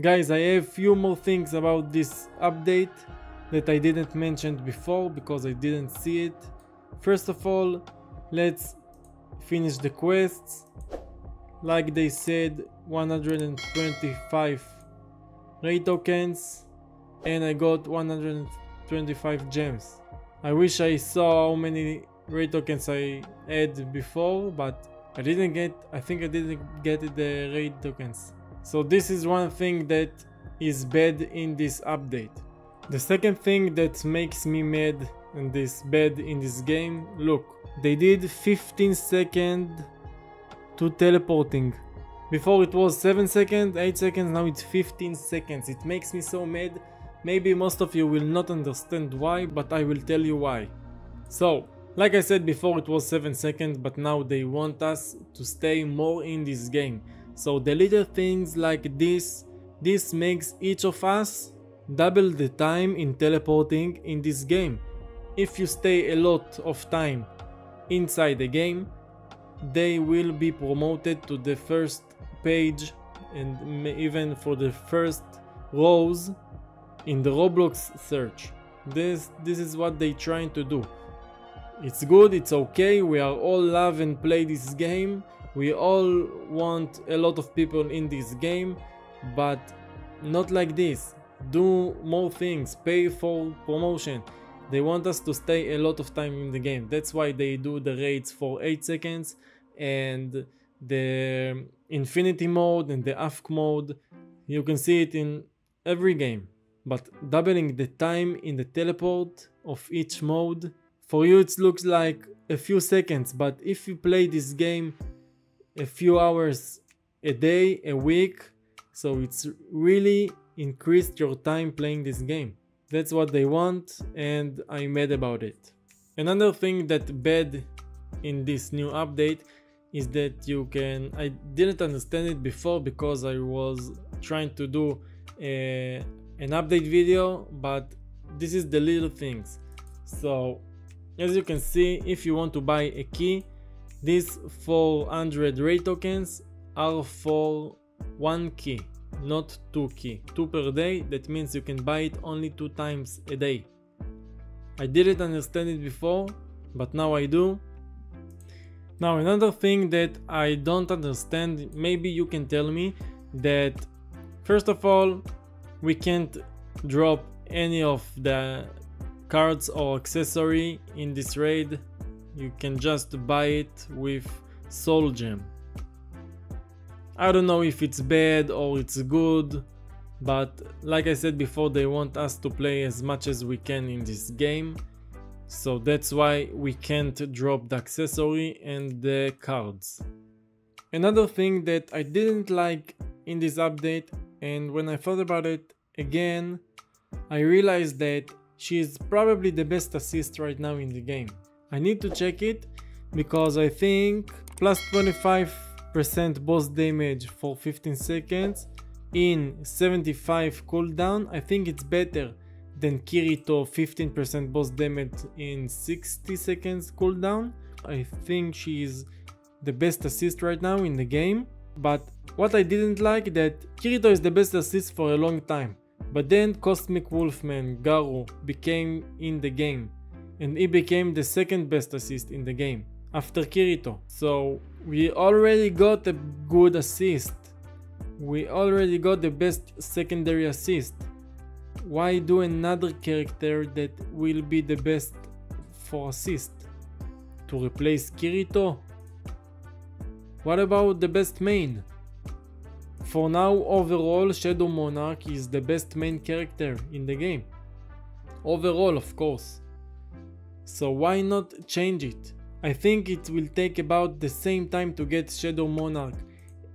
Guys, I have few more things about this update that I didn't mention before because I didn't see it. First of all, let's finish the quests. Like they said, 125 raid tokens and I got 125 gems. I wish I saw how many raid tokens I had before, but I didn't get, I think I didn't get the raid tokens. So this is one thing that is bad in this update. The second thing that makes me mad and this bad in this game, look, they did 15 second to teleporting. Before it was 7 seconds, 8 seconds, now it's 15 seconds. It makes me so mad. Maybe most of you will not understand why, but I will tell you why. So, like I said before it was 7 seconds, but now they want us to stay more in this game. So the little things like this, this makes each of us double the time in teleporting in this game. If you stay a lot of time inside the game, they will be promoted to the first page and even for the first rows in the Roblox search. This, this is what they trying to do. It's good, it's okay, we are all love and play this game. We all want a lot of people in this game, but not like this. Do more things, pay for promotion. They want us to stay a lot of time in the game. That's why they do the raids for 8 seconds and the infinity mode and the AFK mode. You can see it in every game. But doubling the time in the teleport of each mode, for you it looks like a few seconds, but if you play this game a few hours a day, a week, so it's really increased your time playing this game. That's what they want and I'm mad about it. Another thing that bad in this new update is that you can I didn't understand it before because I was trying to do a, an update video but this is the little things so as you can see if you want to buy a key these 400 raid tokens are for one key not two key. Two per day, that means you can buy it only two times a day. I didn't understand it before, but now I do. Now another thing that I don't understand, maybe you can tell me that first of all, we can't drop any of the cards or accessory in this raid. You can just buy it with soul gem. I don't know if it's bad or it's good, but like I said before, they want us to play as much as we can in this game. So that's why we can't drop the accessory and the cards. Another thing that I didn't like in this update and when I thought about it again, I realized that she is probably the best assist right now in the game. I need to check it because I think plus plus 25 percent boss damage for 15 seconds. In 75 cooldown I think it's better than Kirito 15% boss damage in 60 seconds cooldown. I think she is the best assist right now in the game. But what I didn't like that Kirito is the best assist for a long time. But then Cosmic Wolfman Garou became in the game and he became the second best assist in the game after Kirito so we already got a good assist. We already got the best secondary assist. Why do another character that will be the best for assist? To replace Kirito? What about the best main? For now, overall, Shadow Monarch is the best main character in the game. Overall, of course. So why not change it? I think it will take about the same time to get Shadow Monarch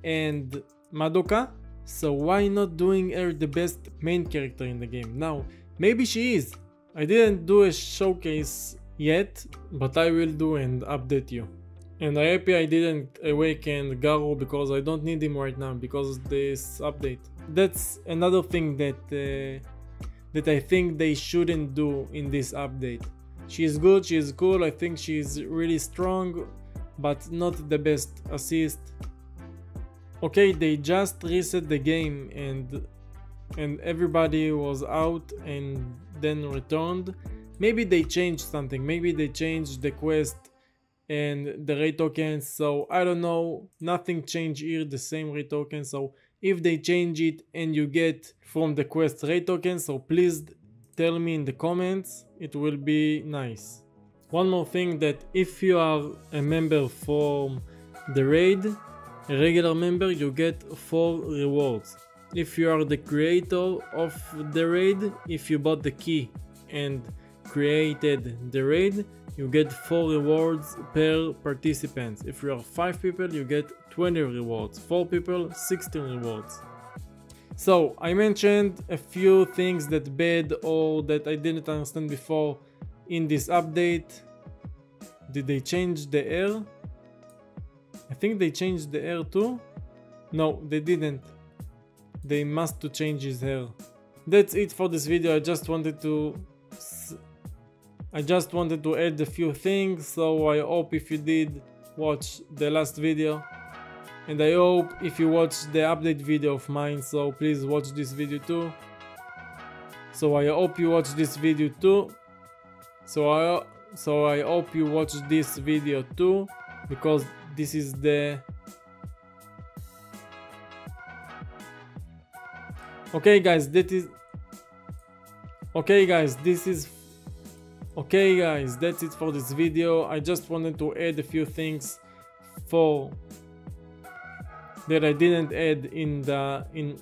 and Madoka, so why not doing her the best main character in the game? Now, maybe she is. I didn't do a showcase yet, but I will do and update you. And I'm happy I didn't awaken Garou because I don't need him right now because this update. That's another thing that uh, that I think they shouldn't do in this update. She's good, she's cool, I think she's really strong, but not the best assist. Okay, they just reset the game and and everybody was out and then returned maybe they changed something maybe they changed the quest and the raid tokens so i don't know nothing changed here the same raid token so if they change it and you get from the quest raid token so please tell me in the comments it will be nice one more thing that if you are a member from the raid a regular member you get four rewards if you are the creator of the raid if you bought the key and created the raid you get 4 rewards per participant. If you are 5 people, you get 20 rewards. 4 people, 16 rewards. So, I mentioned a few things that bad or that I didn't understand before in this update. Did they change the air? I think they changed the air too. No, they didn't. They must to change his hair. That's it for this video. I just wanted to I just wanted to add a few things, so I hope if you did watch the last video and I hope if you watch the update video of mine, so please watch this video too. So I hope you watch this video too. So I so I hope you watch this video too because this is the Okay guys, that is Okay guys, this is Okay guys, that's it for this video. I just wanted to add a few things for that I didn't add in the in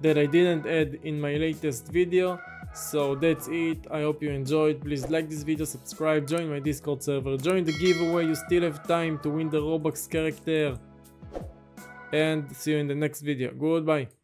that I didn't add in my latest video. So that's it. I hope you enjoyed. Please like this video, subscribe, join my Discord server, join the giveaway. You still have time to win the Robux character. And see you in the next video. Goodbye.